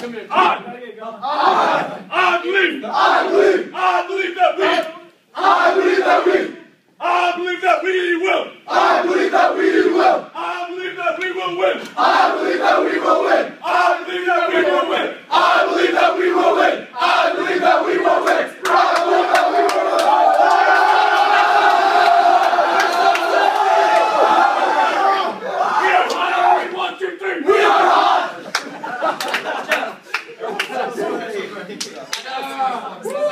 I, I, I believe. I believe. I believe that we. I believe that we. I believe that we will. I believe that we will. I believe that we will win. I believe that we Thank you.